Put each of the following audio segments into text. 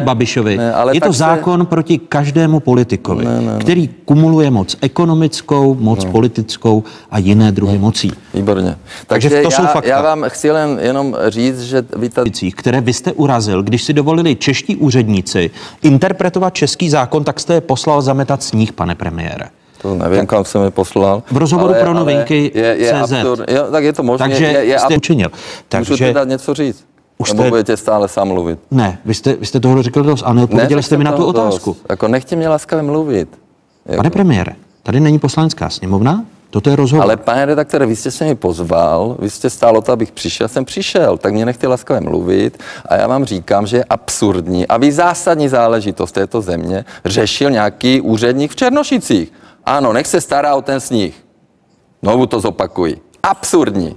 proti Babišovi. ne, ale je to tak se- zákon proti každému politikovi, Ne, ne, ne. který kumuluje moc ekonomickou, moc No. politickou a jiné druhy mocí. Výborně. Takže Takže to jsou já, fakta. já vám chci jen jenom říct, že vy věcích, které vy jste urazil, když si dovolili čeští úředníci interpretovat český zákon, tak jste je poslal zametat sníh, pane premiére. To nevím, kam jsem je poslal. V rozhovoru pro novinky je, je CZ. absurd, jo, tak je to možné. Takže je, je jste ab- učinil. Můžu Takže teda něco říct? Už Nebo jste- budete stále sám mluvit? ne, vy jste, vy jste toho řekl dost a neodpověděli jste mi na tu dost. otázku. Jako nechtě mě laskavě mluvit. Jako. Pane premiére, tady není poslanecká sněmovna, toto je rozhovor. Ale pane redaktore, vy jste se mi pozval, vy jste stál o to, abych přišel, jsem přišel, tak mě nechte laskavě mluvit a já vám říkám, že je absurdní, aby zásadní záležitost této země řešil nějaký úředník v Černošicích. Ano, nech se stará o ten sníh. Znovu to zopakuji. Absurdní.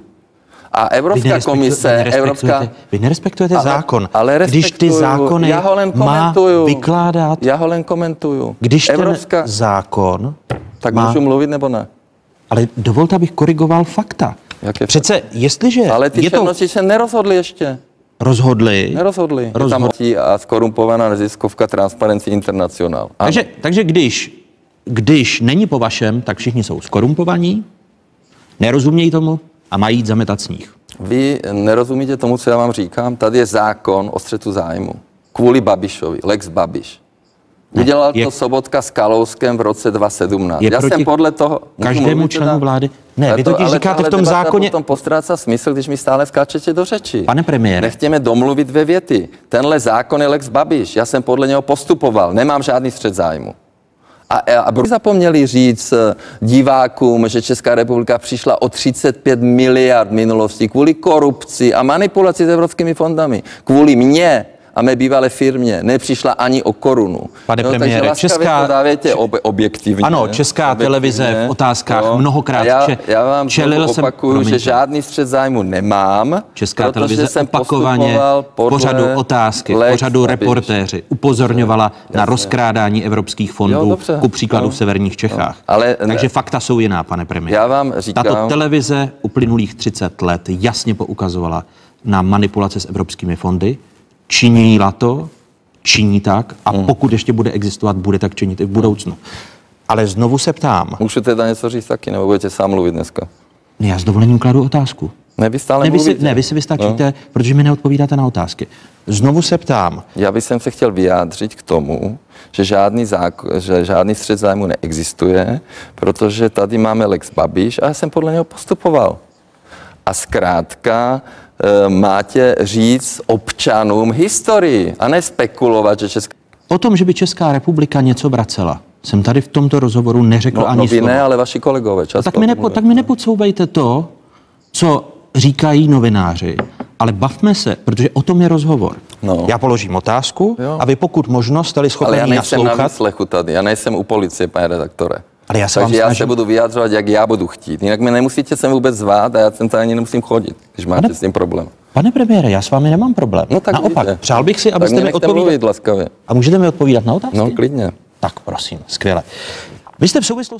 A Vy Evropská nerespektujete- komise, vy Evropská... Vy nerespektujete Ale- zákon. ale když ty zákony Já ho jen má vykládat, Já ho jen komentuju. když Evropská... ten zákon Tak má... můžu mluvit nebo ne? Ale dovolte, abych korigoval fakta. Jaké Přece, jestliže Ale ty je to se nerozhodli ještě. rozhodli, Nerozhodli. Je tam Rozhodli. a skorumpovaná neziskovka Transparency International. Ano. takže, takže když, když není po vašem, tak všichni jsou skorumpovaní, nerozumějí tomu a mají jít zametat sníh. Vy nerozumíte tomu, co já vám říkám? Tady je zákon o střetu zájmu. Kvůli Babišovi, Lex Babiš. Udělal je- to Sobotka s Kalouskem v roce 2017. Je já jsem podle toho... Každému členu teda? vlády. Ne, vy totiž říkáte v tom zákoně- potom postrácá smysl, když mi stále skáčete do řeči. Pane premiére. Nechtěme domluvit ve věty. Tenhle zákon je Lex Babiš. Já jsem podle něho postupoval. Nemám žádný střed zájmu. A, a, zapomněli říct eh, divákům, že Česká republika přišla o 35 miliard minulosti kvůli korupci a manipulaci s evropskými fondami. Kvůli mně a mé bývalé firmě nepřišla ani o korunu. Pane takže premiére, laskavě Česká- to ob, objektivně. Ano, Česká televize v otázkách mnohokrát A já, já vám čelil jsem- opakuju, že žádný střed zájmu nemám. Česká televize jsem opakovaně pořadu otázky, Lex pořadu reportéři upozorňovala na rozkrádání evropských fondů, Jo, dobře. ku příkladu No. v severních Čechách. Ale ne- Takže fakta jsou jiná, pane premiére. Já vám říkám- Tato televize uplynulých 30 let jasně poukazovala na manipulace s evropskými fondy, činila to, činí tak a Hmm. pokud ještě bude existovat, bude tak činit i v budoucnu. Ale znovu se ptám, Můžu teda něco říct taky, nebo budete sám mluvit dneska? ne, já s dovolením kladu otázku. Ne, vy stále Ne vy, si, ne, vy si vystačíte, no. protože mi neodpovídáte na otázky. Znovu se ptám, Já bych se chtěl vyjádřit k tomu, že žádný, zákon, že žádný střed zájmu neexistuje, protože tady máme Lex Babiš a já jsem podle něho postupoval. A zkrátka e, máte říct občanům historii a ne spekulovat, že Česká... o tom, že by Česká republika něco vracela, jsem tady v tomto rozhovoru neřekl No, ani no vy slovo. ne, ale vaši kolegové. Často tak, mi nepo, tak mi nepodsouvejte to, co říkají novináři, ale bavme se, protože o tom je rozhovor. No. Já položím otázku Jo. a vy pokud možno jste Ale schopni já nejsem na naslouchat. výslechu tady, já nejsem u policie, pane redaktore. Ale já se Takže vám já snažím- se budu vyjadřovat, jak já budu chtít. Jinak mi nemusíte sem vůbec zvát a já sem tady ani nemusím chodit, když máte Pane- s tím problém. Pane premiére, já s vámi nemám problém. No tak Naopak, vidíte. přál bych si, abyste mě mi odpovídali. mluvit laskavě. A můžete mi odpovídat na otázky? No, klidně. Tak prosím, skvěle. Vy jste v souvislosti